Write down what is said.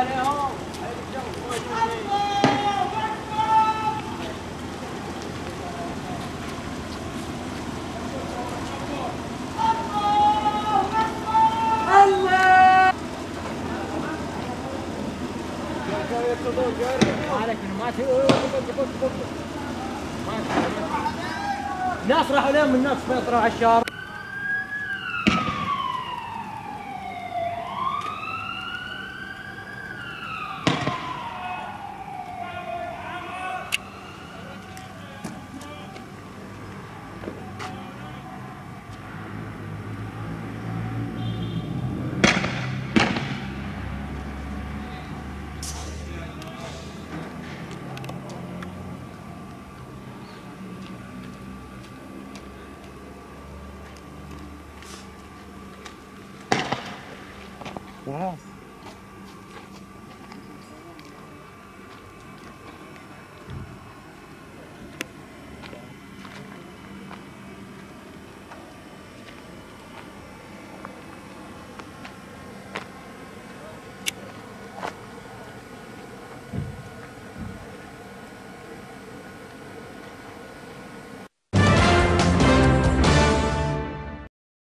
عليهم ناس راحوا لهم الناس فيطروا على الشارع. Wow.